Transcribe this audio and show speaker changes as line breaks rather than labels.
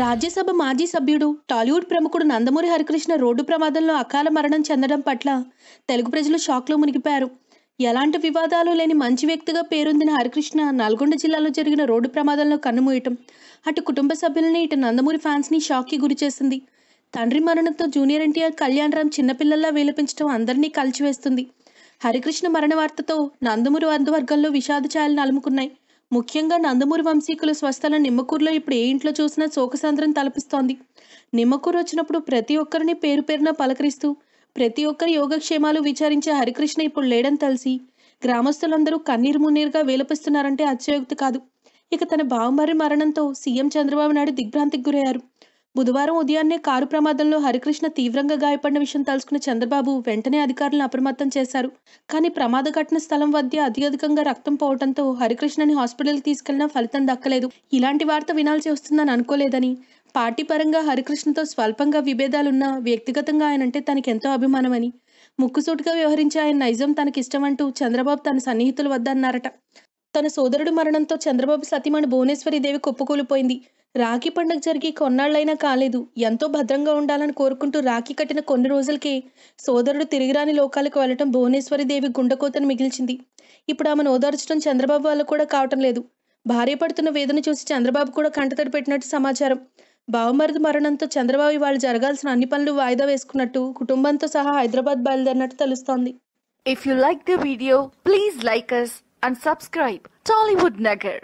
రాజ్యసభ మాజీ సభ్యుడు టాలీవుడ్ ప్రముఖుడు నందమూరి హరికృష్ణ రోడ్డు ప్రమాదంలో అకాల మరణం చెందడం పట్ల తెలుగు ప్రజలు షాక్లో మునిగిపోయారు. ఎలాంటి వివాదాలు లేని మంచి వ్యక్తిగా పేరొందిన హరికృష్ణ నల్గొండ జిల్లాలో జరిగిన రోడ్డు ప్రమాదంలో కన్నుమూయటం అటు కుటుంబ సభ్యులని ఇటు నందమూరి ఫ్యాన్స్ని షాక్కి గురిచేసింది తండ్రి మరణంతో జూనియర్ ఎన్టీఆర్ కళ్యాణ్ రామ్ చిన్నపిల్లల్లా వేలపించడం అందరినీ కలిచివేస్తుంది. హరికృష్ణ మరణ వార్తతో నందమూరి వర్గంలో విషాద ఛాయలను అలుముకున్నాయి ముఖ్యంగా నందమూరి వంశీకుల స్వస్థల నిమ్మకూరులో ఇప్పుడు ఏ ఇంట్లో చూసినా శోకసాంద్రం తలపిస్తోంది. నిమ్మకూరు వచ్చినప్పుడు ప్రతి ఒక్కరిని పేరు పేరున పలకరిస్తూ ప్రతి ఒక్కరి యోగక్షేమాలు విచారించే హరికృష్ణ ఇప్పుడు లేడని తెలిసి గ్రామస్తులందరూ కన్నీరు మున్నీరుగా వేలపిస్తున్నారంటే అత్యయోక్తి కాదు. ఇక తన బావమరి మరణంతో సీఎం చంద్రబాబు నాయుడు దిగ్భ్రాంతికి గురయ్యారు. బుధవారం ఉదయాన్నే కారు ప్రమాదంలో హరికృష్ణ తీవ్రంగా గాయపడిన విషయం తలుసుకున్న చంద్రబాబు వెంటనే అధికారులను అప్రమత్తం చేశారు. కానీ ప్రమాద ఘటన స్థలం వద్ద అత్యధికంగా రక్తం పోవడంతో హరికృష్ణని హాస్పిటల్కి తీసుకెళ్ళినా ఫలితం దక్కలేదు. ఇలాంటి వార్త వినాల్సి వస్తుందని అనుకోలేదని. పార్టీ పరంగా హరికృష్ణతో స్వల్పంగా విభేదాలున్నా వ్యక్తిగతంగా ఆయనంటే తనకెంతో అభిమానమని. ముక్కుసూటుగా వ్యవహరించే ఆయన నైజం తనకిష్టమంటూ చంద్రబాబు తన సన్నిహితుల వద్ద అన్నారట తన సోదరుడు మరణంతో చంద్రబాబు సతీమణి భువనేశ్వరి దేవి కుప్పకూలిపోయింది. రాఖీ పండుగ జరిగి కొన్నాళ్ళైనా కాలేదు. ఎంతో భద్రంగా ఉండాలని కోరుకుంటూ రాఖీ కట్టిన కొన్ని రోజులకే సోదరుడు తిరిగిరాని లోకాలకు వెళ్ళటం భువనేశ్వరి దేవి గుండెకోతను మిగిల్చింది. ఇప్పుడు ఆమెను ఓదార్చడం చంద్రబాబు వల్ల కూడా కావటం లేదు. భార్య పడుతున్న వేదన చూసి చంద్రబాబు కూడా కంటతడి పెట్టినట్టు సమాచారం. బావమరిది మరణంతో చంద్రబాబు వాళ్ళు జరగాల్సిన అన్ని పనులు వాయిదా వేసుకున్నట్టు కుటుంబంతో సహా హైదరాబాద్ బయలుదేరినట్టు తెలుస్తోంది.
If you like the video please like us and subscribe Tollywood Nagar